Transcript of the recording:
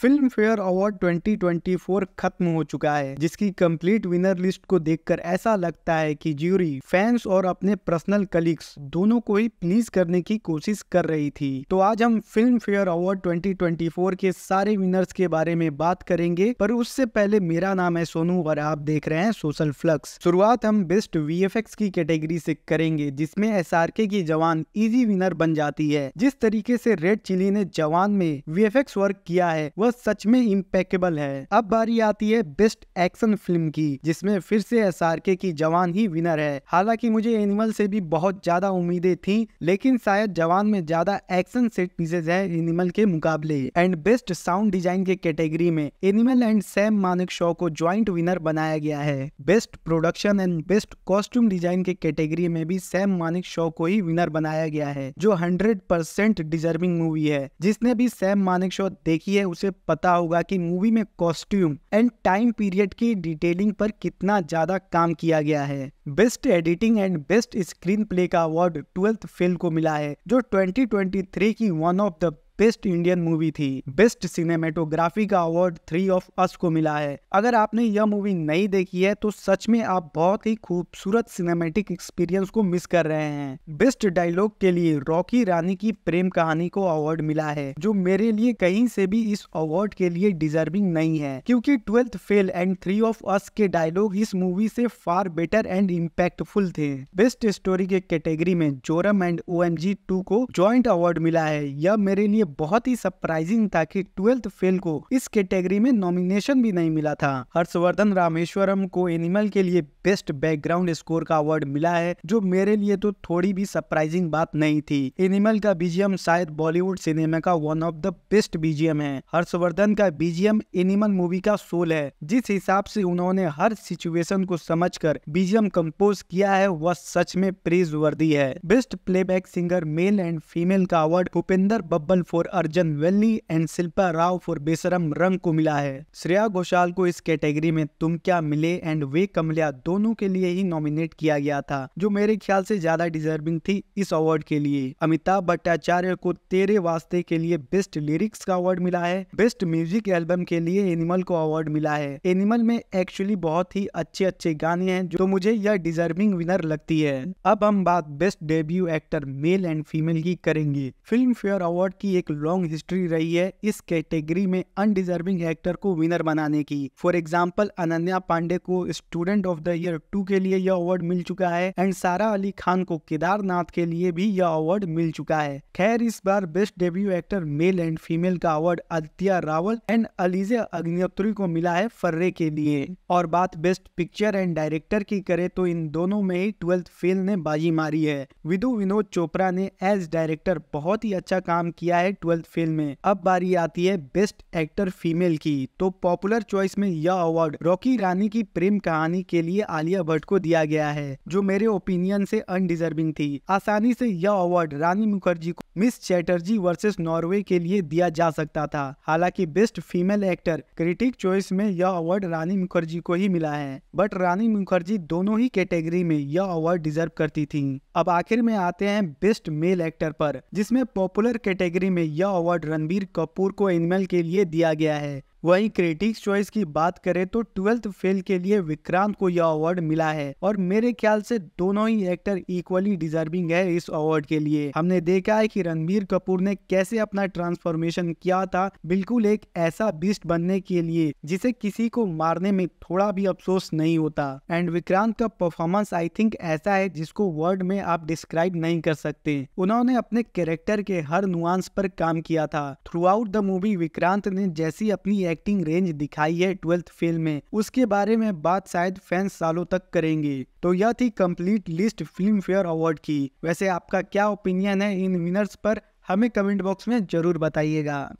Film fair award 2024 खत्म हो चुका है, जिसकी कंप्लीट विनर लिस्ट को देखकर ऐसा लगता है कि ज्यूरी फैंस और अपने पर्सनल कलीग्स दोनों को ही प्लीज़ करने की कोशिश कर रही थी। तो आज हम फ़िल्म फेयर अवार्ड 2024 के सारे विनर्स के बारे में बात करेंगे, पर उससे पहले मेरा नाम है सोनू और आप देख रहे हैं सोशल फ्लक्स। शुरुआत हम बेस्ट वीएफएक्स की कैटेगरी से करेंगे, जिसमें एस की जवान इजी विनर बन जाती है। जिस तरीके से रेड चिली ने जवान में वीएफएक्स वर्क किया है, वह सच में इम्पेकेबल है। अब बारी आती है बेस्ट एक्शन फ़िल्म की, जिसमें फिर से एसआरके की जवान ही विनर है। हालाँकि मुझे एनिमल से भी बहुत ज़्यादा उम्मीदें थी, लेकिन शायद जवान में ज़्यादा एक्शन सेट पीसेज है एनिमल के मुकाबले। एंड बेस्ट साउंड डिज़ाइन के कैटेगरी में Animal and Sam Manekshaw को ज्वाइंट विनर बनाया गया है। Best production and best costume design के कैटेगरी में भी सैम मानिक शो को ही विनर बनाया गया है, जो हंड्रेड परसेंट डिजर्विंग मूवी है। जिसने भी सैम मानिक शो देखी है, उसे पता होगा कि मूवी में कॉस्ट्यूम एंड टाइम पीरियड की डिटेलिंग पर कितना ज़्यादा काम किया गया है। Best editing and best screenplay का अवार्ड ट्वेल्थ फ़िल्म को मिला है, जो 2023 की one of the best Indian movie थी। बेस्ट सिनेमेटोग्राफी का अवार्ड थ्री ऑफ़ अस को मिला है। अगर आपने यह मूवी नहीं देखी है तो सच में आप बहुत ही खूबसूरत सिनेमेटिक एक्सपीरियंस को मिस कर रहे हैं। बेस्ट डायलॉग के लिए रॉकी रानी की प्रेम कहानी को अवार्ड मिला है, जो मेरे लिए कहीं से भी इस अवार्ड के लिए डिजर्विंग नहीं है, क्योंकि twelfth fail and three of us के डायलॉग इस मूवी से फार बेटर एंड इम्पैक्टफुल थे। बेस्ट स्टोरी के कैटेगरी में जोरम एंड ओ एम को ज्वाइंट अवार्ड मिला है। यह मेरे लिए बहुत ही सरप्राइजिंग था कि ट्वेल्थ फेल को इस कैटेगरी में नॉमिनेशन भी नहीं मिला था। हर्षवर्धन रामेश्वरम को एनिमल के लिए बेस्ट बैकग्राउंड स्कोर का अवार्ड मिला है, जो मेरे लिए तो थोड़ी भी सरप्राइजिंग बात नहीं थी। एनिमल का बीजीएम शायद बॉलीवुड सिनेमा का one of the best BGM है। हर्षवर्धन का बीजीएम एनिमल मूवी का सोल है, जिस हिसाब से उन्होंने हर सिचुएशन को समझकर बीजीएम कंपोज किया है, वह सच में प्रेज वर्दी है। Best playback singer male and female का award Bhupinder Babbal for Arjan, Vailly and Shilpa Rao for Besharam Rang को मिला है। श्रेया घोषाल को इस कैटेगरी में तुम क्या मिले एंड वे कमलिया दोनों के लिए ही नॉमिनेट किया गया था, जो मेरे ख्याल से ज़्यादा डिजर्विंग थी इस अवार्ड के लिए। अमिताभ भट्टाचार्य को तेरे वास्ते के लिए बेस्ट लिरिक्स का अवार्ड मिला है बेस्ट म्यूज़िक एल्बम के लिए एनिमल को अवार्ड मिला है। एनिमल में एक्चुअली बहुत ही अच्छे अच्छे गाने हैं, जो मुझे यह डिजर्विंग विनर लगती है। अब हम बात best debut actor male and female की करेंगे। फ़िल्म फेयर अवार्ड की एक लॉन्ग हिस्ट्री रही है इस कैटेगरी में अनडिजर्विंग एक्टर को विनर बनाने की। फॉर एग्ज़ाम्पल अनन्या पांडे को student of the year two के लिए यह अवार्ड मिल चुका है एंड सारा अली खान को केदारनाथ के लिए भी यह अवार्ड मिल चुका है। खैर, इस बार best debut actor male and female का अवार्ड आदित्य रावल एंड अलीजा अग्निहोत्री को मिला है फर्रे के लिए। और बात बेस्ट पिक्चर एंड डायरेक्टर की करे तो इन दोनों में ही ट्वेल्थ फेल ने बाजी मारी है। विदु विनोद चोपड़ा ने एज डायरेक्टर बहुत ही अच्छा काम किया है ट्वेल्थ फ़िल्म में। अब बारी आती है बेस्ट एक्टर फीमेल की। तो पॉपुलर चॉइस में यह अवार्ड रॉकी रानी की प्रेम कहानी के लिए आलिया भट्ट को दिया गया है, जो मेरे ओपिनियन से अनडिजर्विंग थी। आसानी से यह अवार्ड रानी मुखर्जी को मिस चैटर्जी वर्सेस नॉर्वे के लिए दिया जा सकता था। हालाँकि best female actor critic choice में यह अवार्ड रानी मुखर्जी को ही मिला है, बट रानी मुखर्जी दोनों ही कैटेगरी में यह अवार्ड डिजर्व करती थी। अब आखिर में आते हैं बेस्ट मेल एक्टर पर, जिसमें पॉपुलर कैटेगरी में यह अवार्ड रणबीर कपूर को एनिमल के लिए दिया गया है। वहीं क्रिटिक्स चॉइस की बात करें तो ट्वेल्थ फेल के लिए विक्रांत को यह अवार्ड मिला है और मेरे ख्याल से दोनों ही एक्टर इक्वली डिजर्विंग है इस अवार्ड के लिए। हमने देखा है कि रणबीर कपूर ने कैसे अपना ट्रांसफॉर्मेशन किया था, बिल्कुल एक ऐसा बीस्ट बनने के लिए, जिसे किसी को मारने में थोड़ा भी अफसोस नहीं होता। एंड विक्रांत का परफॉर्मेंस आई थिंक ऐसा है जिसको वर्ड में आप डिस्क्राइब नहीं कर सकते। उन्होंने अपने कैरेक्टर के हर नुआंस पर काम किया था। Throughout the movie Vikrant ने जैसी अपनी एक्टिंग रेंज दिखाई है ट्वेल्थ फ़िल्म में। उसके बारे में बात शायद फैंस सालों तक करेंगे। तो यह थी complete list Filmfare award की। वैसे आपका क्या ओपिनियन है इन विनर्स पर? हमें कमेंट बॉक्स में ज़रूर बताइएगा।